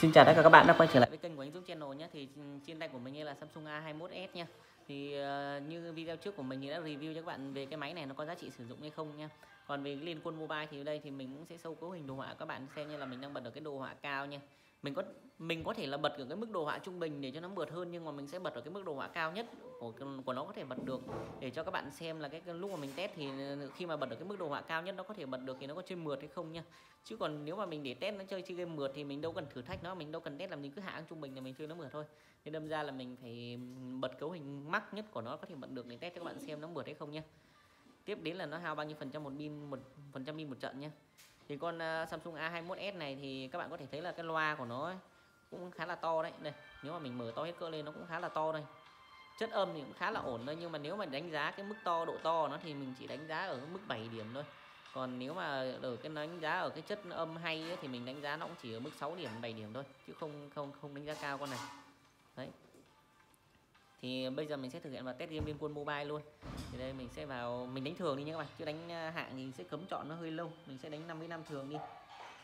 Xin chào tất cả các bạn đã quay trở lại với kênh của anh Dũng Channel nhé. Thì trên tay của mình là Samsung A21s nha. Thì uh, như video trước của mình thì đã review cho các bạn về cái máy này nó có giá trị sử dụng hay không nha. Còn về Liên Quân Mobile thì ở đây thì mình cũng sẽ sâu cấu hình đồ họa các bạn xem như là mình đang bật được cái đồ họa cao nha mình có mình có thể là bật ở cái mức đồ họa trung bình để cho nó mượt hơn nhưng mà mình sẽ bật ở cái mức đồ họa cao nhất của của nó có thể bật được. Để cho các bạn xem là cái, cái lúc mà mình test thì khi mà bật ở cái mức đồ họa cao nhất nó có thể bật được thì nó có chơi mượt hay không nha. Chứ còn nếu mà mình để test nó chơi chơi game mượt thì mình đâu cần thử thách nó mình đâu cần test làm mình cứ hạ trung bình là mình chơi nó mượt thôi. Nên đâm ra là mình phải bật cấu hình mắc nhất của nó có thể bật được để test cho các bạn xem nó mượt hay không nha. Tiếp đến là nó hao bao nhiêu phần trăm một pin một phần trăm pin một trận nhé thì con ờ, Samsung A21s này thì các bạn có thể thấy là cái loa của nó ấy, cũng khá là to đấy. Đây nếu mà mình mở to hết cỡ lên nó cũng khá là to đây. Chất âm thì cũng khá là ổn thôi nhưng mà nếu mà đánh giá cái mức to độ to nó thì mình chỉ đánh giá ở mức 7 điểm thôi. Còn nếu mà ở cái đánh giá ở cái chất âm hay ấy, thì mình đánh giá nó cũng chỉ ở mức 6 điểm 7 điểm thôi chứ không không không đánh giá cao con này. Đấy thì bây giờ mình sẽ thực hiện vào test game liên quân mobile luôn. Thì đây mình sẽ vào, mình đánh thường đi nhé các bạn. Chứ đánh à, hạng thì sẽ cấm chọn nó hơi lâu. Mình sẽ đánh 50 năm thường đi.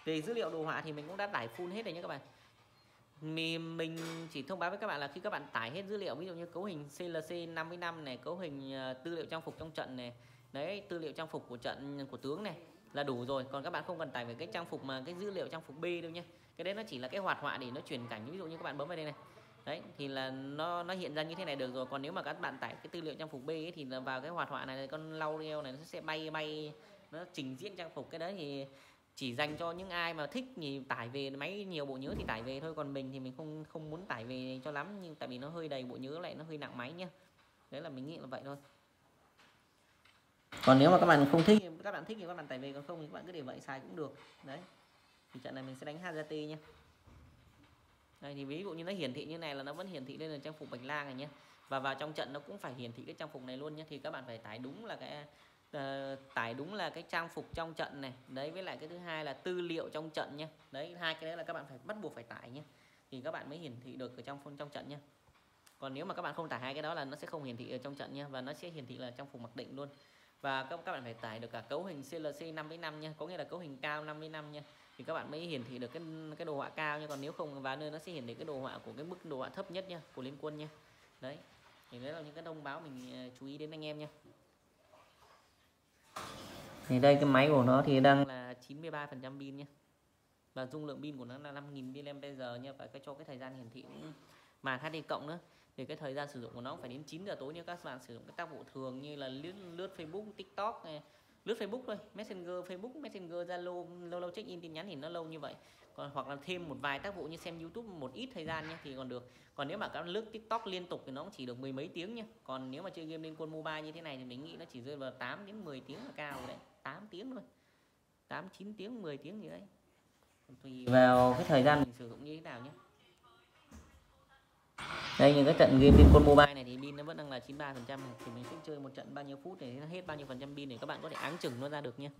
Về dữ liệu đồ họa thì mình cũng đã tải full hết rồi nhé các bạn. Mình mình chỉ thông báo với các bạn là khi các bạn tải hết dữ liệu, ví dụ như cấu hình CLC 55 này, cấu hình à, tư liệu trang phục trong trận này, đấy, tư liệu trang phục của trận, của tướng này là đủ rồi. Còn các bạn không cần tải về cái trang phục mà cái dữ liệu trang phục B đâu nhé. Cái đấy nó chỉ là cái hoạt họa để nó chuyển cảnh. Ví dụ như các bạn bấm vào đây này đấy thì là nó nó hiện ra như thế này được rồi. Còn nếu mà các bạn tải cái tư liệu trang phục B ấy, thì vào cái hoạt họa này con lau reo này nó sẽ bay bay nó trình diễn trang phục. Cái đấy thì chỉ dành cho những ai mà thích thì tải về. Máy nhiều bộ nhớ thì tải về thôi. Còn mình thì mình không không muốn tải về cho lắm. Nhưng tại vì nó hơi đầy bộ nhớ lại nó hơi nặng máy nhá. Đấy là mình nghĩ là vậy thôi. Còn nếu mà các bạn không thích các bạn thích thì các bạn tải về. Còn không thì các bạn cứ để vậy xài cũng được. Đấy. Thì trận này mình sẽ đánh Hazati nhé đây thì ví dụ như nó hiển thị như này là nó vẫn hiển thị lên là trang phục bạch lang này nhé và vào trong trận nó cũng phải hiển thị cái trang phục này luôn nhé thì các bạn phải tải đúng là cái uh, tải đúng là cái trang phục trong trận này. Đấy với lại cái thứ hai là tư liệu trong trận nhé đấy hai cái đấy là các bạn phải bắt buộc phải tải nhé thì các bạn mới hiển thị được ở trong trong trận nhé còn nếu mà các bạn không tải hai cái đó là nó sẽ không hiển thị ở trong trận nhé và nó sẽ hiển thị là trang phục mặc định luôn. Và các các bạn phải tải được cả cấu hình CLC 5 với 5 nha có nghĩa là cấu hình cao 5 với 5 nha thì các bạn mới hiển thị được cái cái đồ họa cao nha còn nếu không vào nơi nó sẽ hiển thị cái đồ họa của cái mức đồ họa thấp nhất nha của liên quân nha. Đấy thì đấy là những cái thông báo mình à, chú ý đến anh em nha. Thì đây cái máy của nó thì đang là 93 phần trăm pin nhé và dung lượng pin của nó là 5000 mAh nha và cái cho cái thời gian hiển thị mà màn HD cộng nữa. Thì cái thời gian sử dụng của nó phải đến 9 giờ tối như các bạn sử dụng cái tác vụ thường như là lướt lướt Facebook, TikTok này, lướt Facebook thôi, Messenger Facebook, Messenger Zalo lâu lâu check in tin nhắn thì nó lâu như vậy. Còn hoặc là thêm một vài tác vụ như xem YouTube một ít thời gian nhé thì còn được. Còn nếu mà các lướt TikTok liên tục thì nó cũng chỉ được mười mấy tiếng nhé. Còn nếu mà chơi game liên quân mobile như thế này thì mình nghĩ nó chỉ rơi vào 8 đến 10 tiếng là cao đấy, 8 tiếng thôi. 8 9 tiếng, 10 tiếng gì đấy. Tùy vào cái thời gian mình sử dụng như thế nào nhé đây, những cái trận game liên quân mobile này thì pin nó vẫn đang là 93 phần trăm thì mình sẽ chơi một trận bao nhiêu phút để nó hết bao nhiêu phần trăm pin để các bạn có thể áng chừng nó ra được nhé.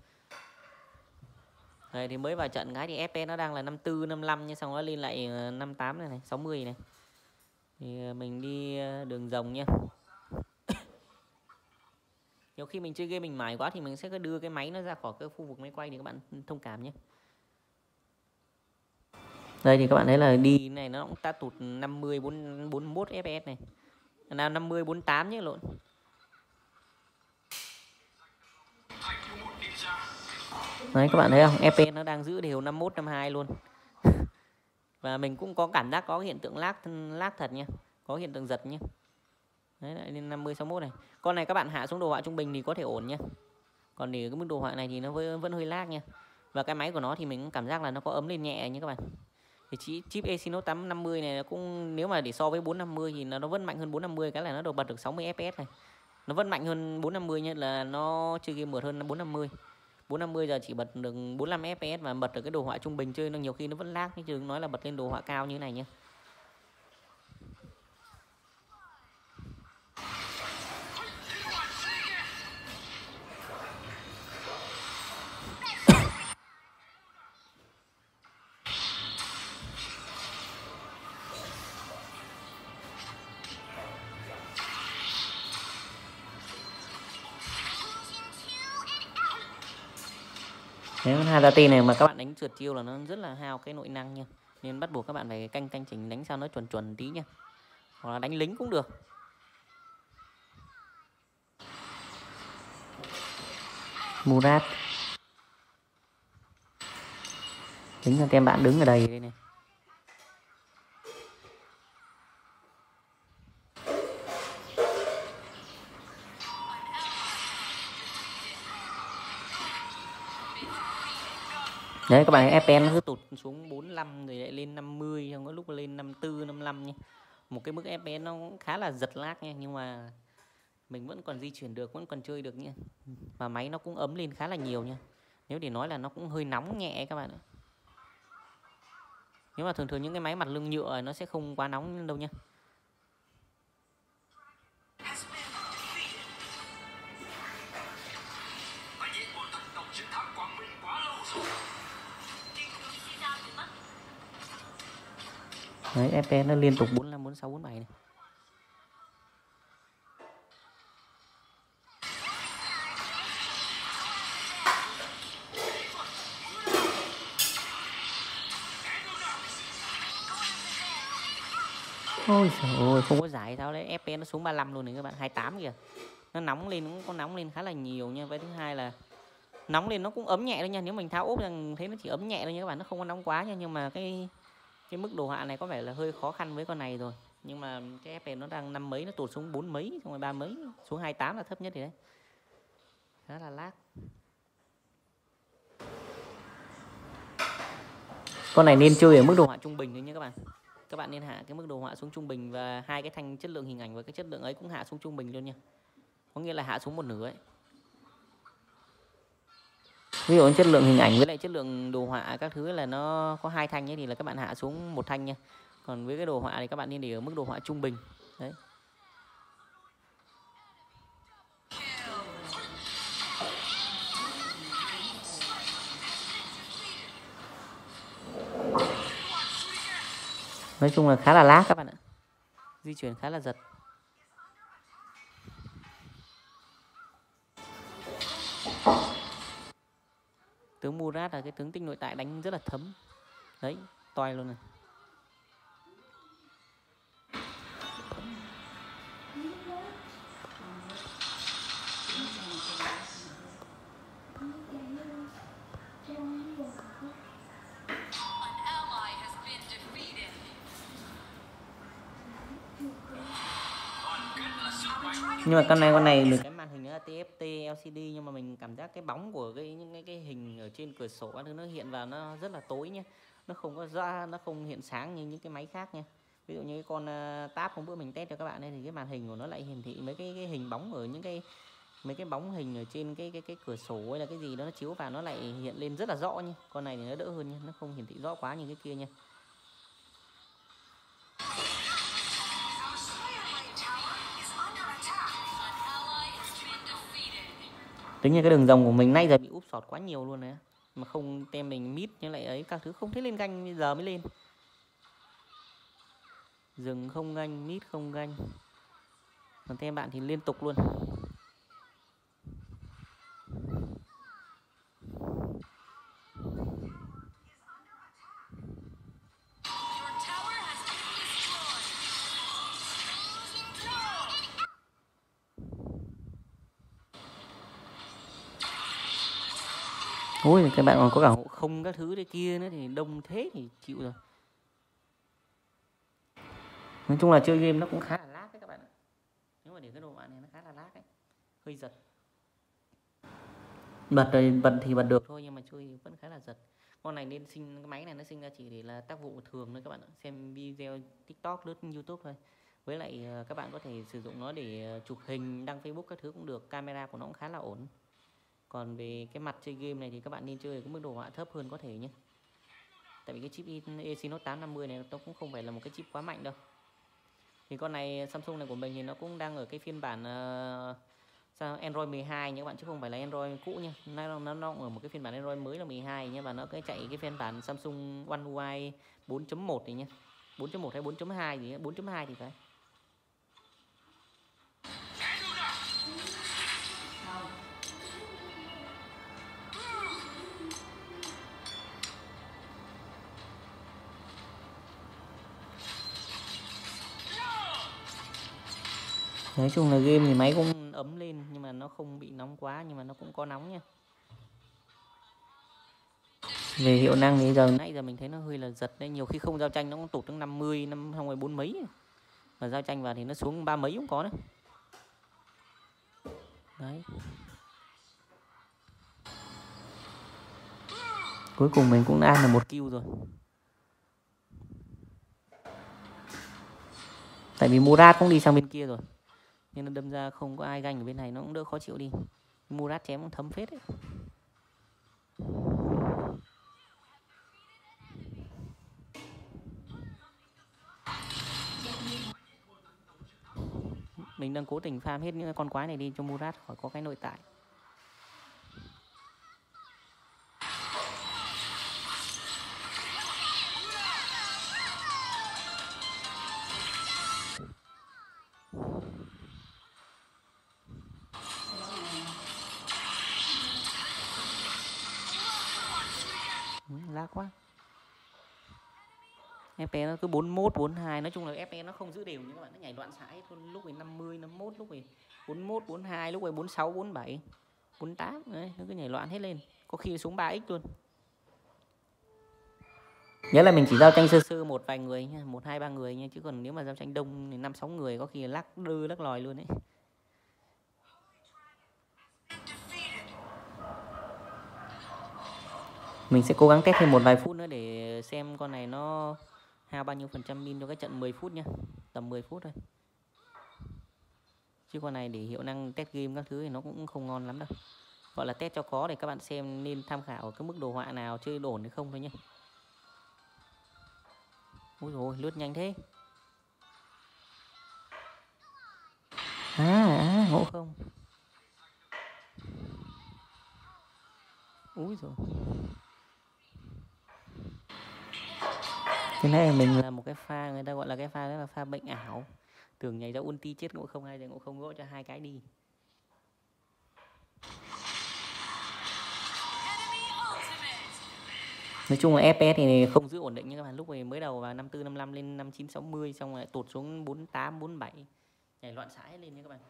Đây, thì mới vào trận cái thì fp nó đang là 54 55 nhưng xong nó lên lại ờ, 58 này này 60 này. Thì ờ, mình đi ờ, đường rồng nha nhiều khi mình chơi game mình mải quá thì mình sẽ đưa cái máy nó ra khỏi cái khu vực máy quay để các bạn thông cảm nhé đây thì các bạn thấy là đi này nó cũng ta tụt 50 4 41 fs này. Nào 50 48 nhé lộn. Đấy, các bạn thấy không? Fps nó đang giữ đều 51 52 luôn. Và mình cũng có cảm giác có hiện tượng lag lag thật nha. Có hiện tượng giật nhé đấy, lại lên 50 61 này. Con này các bạn hạ xuống đồ họa trung bình thì có thể ổn nhé còn để cái mức đồ họa này thì nó vẫn hơi lag nha. Và cái máy của nó thì mình cảm giác là nó có ấm lên nhẹ nhé các bạn thì chip Exynos 850 này cũng, nếu mà để so với 450 thì nó vẫn mạnh hơn 450 cái là nó được bật được 60 fps này. Nó vẫn mạnh hơn 450 nhất là nó chơi game mượt hơn 450 450 giờ chỉ bật được 45 fps và bật được cái đồ họa trung bình, chơi nó nhiều khi nó vẫn lag chứ đừng nói là bật lên đồ họa cao như này nhé Nếu Hazati này mà các bạn đánh trượt chiêu là nó rất là hao cái nội năng nha. Nên bắt buộc các bạn phải canh canh chỉnh đánh sao nó chuẩn chuẩn tí nha. Hoặc là đánh lính cũng được. Murat. Tính là tem bạn đứng ở đây. Đây này Đấy các bạn FPM nó cứ tụt xuống 45 rồi lại lên 50 trong có lúc lên 54 55 nha. Một cái mức FPM nó cũng khá là giật lag nha nhưng mà mình vẫn còn di chuyển được, vẫn còn chơi được nha. Và máy nó cũng ấm lên khá là nhiều nha. Nếu để nói là nó cũng hơi nóng nhẹ các bạn ạ. Nhưng mà thường thường những cái máy mặt lưng nhựa nó sẽ không quá nóng đâu nha. Đấy, FPS nó liên tục 45, 46, 47 này. Ôi trời ơi, không có giải sao đấy, FPS nó xuống 35 luôn này các bạn, 28 kìa. Nó nóng lên, cũng có nóng lên khá là nhiều nha. Với thứ hai là nóng lên nó cũng ấm nhẹ thôi nha. Nếu mình tháo ốp rằng thấy nó chỉ ấm nhẹ thôi nha các bạn, nó không có nóng quá nha. Nhưng mà cái cái mức đồ họa này có vẻ là hơi khó khăn với con này rồi. Nhưng mà cái ép này nó đang năm mấy, nó tụt xuống bốn mấy, xong rồi ba mấy, xuống 28 là thấp nhất thì đấy. Khá là lác. Con này nên chơi ở mức đồ họa trung bình thôi nhé các bạn. Các bạn nên hạ cái mức đồ họa xuống trung bình và hai cái thanh chất lượng hình ảnh và cái chất lượng ấy cũng hạ xuống trung bình luôn nha. Có nghĩa là hạ xuống một nửa ấy ví dụ chất lượng hình ảnh với lại chất lượng đồ họa các thứ là nó có hai thanh ấy thì là các bạn hạ xuống một thanh nha. Còn với cái đồ họa thì các bạn nên để ở mức đồ họa trung bình. Đấy. Nói chung là khá là lát các bạn ạ. Di chuyển khá là giật. Tướng Murat là cái tướng tinh nội tại đánh rất là thấm. Đấy toài luôn này. Nhưng mà con này con này được cái màn hình nó là TFT LCD nhưng cái bóng của cái những cái, cái hình ở trên cửa sổ các thứ nó hiện vào nó rất là tối nhé nó không có ra nó không hiện sáng như những cái máy khác nha ví dụ như cái con à, uh, tab hôm bữa mình test cho các bạn đây thì cái màn hình của nó lại hiển thị mấy cái, cái hình bóng ở những cái mấy cái bóng hình ở trên cái cái cái cửa sổ hay là cái gì đó nó chiếu vào nó lại hiện lên rất là rõ nhé con này thì nó đỡ hơn nha nó không hiển thị rõ quá như cái kia nha tính như cái đường rồng của mình nay giờ bị úp sọt quá nhiều luôn đấy. Mà không tem mình mít như lại ấy, các thứ không thấy lên ganh, bây giờ mới lên. Dừng không ganh, mít không ganh. Còn tem bạn thì liên tục luôn. Ôi các bạn còn có cả hộ không các thứ đây kia nữa thì đông thế thì chịu rồi. Nói chung là chơi game nó cũng khá là lát đấy các bạn ạ. Nếu mà để cái đồ họa này nó khá là lát đấy Hơi giật. Bật rồi bật thì bật được. Thôi nhưng mà chơi vẫn khá là giật. Con này nên sinh cái máy này nó sinh ra chỉ để là tác vụ thường thôi các bạn ạ. Xem video tiktok lướt youtube thôi. Với lại ờ, các bạn có thể sử dụng nó để ờ, chụp hình đăng facebook các thứ cũng được. Camera của nó cũng khá là ổn còn về cái mặt chơi game này thì các bạn nên chơi ở cái mức đồ họa thấp hơn có thể nhé. Tại vì cái chip Exynos 850 này nó cũng không phải là một cái chip quá mạnh đâu. Thì con này Samsung này của mình thì nó cũng đang ở cái phiên bản uh, Android 12 nhé các bạn chứ không phải là Android cũ nha nó, nó, nó ở một cái phiên bản Android mới là 12 nhé và nó cái chạy cái phiên bản Samsung One UI 4.1 thì nhé. 4.1 hay 4.2 gì 4.2 thì phải. Nói chung là game thì máy cũng ấm lên, nhưng mà nó không bị nóng quá, nhưng mà nó cũng có nóng nha. Về hiệu năng thì giờ nãy giờ mình thấy nó hơi là giật đấy. Nhiều khi không giao tranh nó cũng tụt đến 50 năm không phải bốn mấy. Mà giao tranh vào thì nó xuống ba mấy cũng có đấy. Đấy. Cuối cùng mình cũng ăn được một kill rồi. Tại vì Murat cũng đi sang bên kia rồi nên nó đâm ra không có ai ganh ở bên này, nó cũng đỡ khó chịu đi. Murat chém cũng thấm phết ấy mình đang cố tình farm hết những con quái này đi cho Murat khỏi có cái nội tại. Lag quá. FP nó cứ 41 42 nói chung là FP nó không giữ đều như các bạn nó nhảy đoạn sải lúc thì 50 51 lúc thì 41 42 lúc thì 46 47 48 đấy nó cứ nhảy loạn hết lên. Có khi xuống 3x luôn. Nhớ là mình chỉ giao tranh sơ sơ một vài người nha một hai ba người nha chứ còn nếu mà giao tranh đông thì năm sáu người có khi là lắc đư lắc lòi luôn đấy mình sẽ cố gắng test thêm một vài phút nữa để xem con này nó hao bao nhiêu phần trăm pin cho cái trận 10 phút nha tầm 10 phút thôi. Chứ con này để hiệu năng test game các thứ thì nó cũng không ngon lắm đâu. Gọi là test cho có để các bạn xem nên tham khảo cái mức đồ họa nào chơi ổn hay không thôi nhé ui rồi lướt nhanh thế. À, à ngộ không? Úi rồi cái này mình là một cái pha người ta gọi là cái pha đó là pha bệnh ảo. Tưởng nhảy ra ulti chết ngộ không hay thì ngộ không gỗ cho hai cái đi. Nói chung là FPS thì không giữ ổn định như các bạn lúc này mới đầu vào 54 55 lên 59 60 xong lại tụt xuống 48 47 nhảy loạn sải lên nha các bạn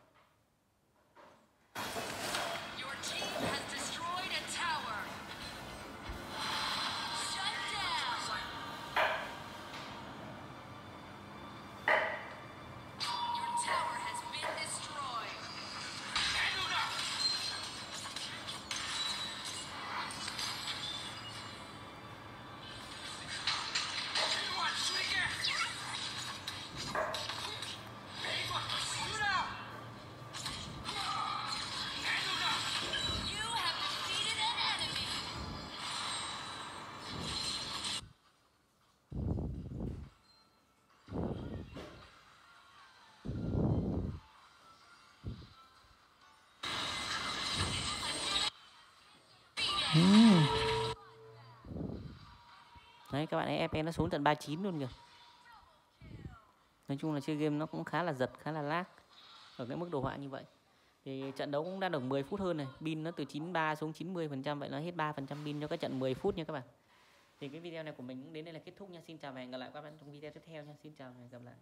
đấy, các bạn ấy ep nó xuống tận 39 luôn kìa. Nói chung là chơi game nó cũng khá là giật, khá là lag, ở cái mức đồ họa như vậy. Thì trận đấu cũng đã được 10 phút hơn này, pin nó từ 93 xuống 90 phần trăm, vậy nó hết 3 phần trăm pin cho cái trận 10 phút nha các bạn. Thì cái video này của mình cũng đến đây là kết thúc nha. Xin chào và hẹn gặp lại các bạn trong video tiếp theo nha. Xin chào và hẹn gặp lại.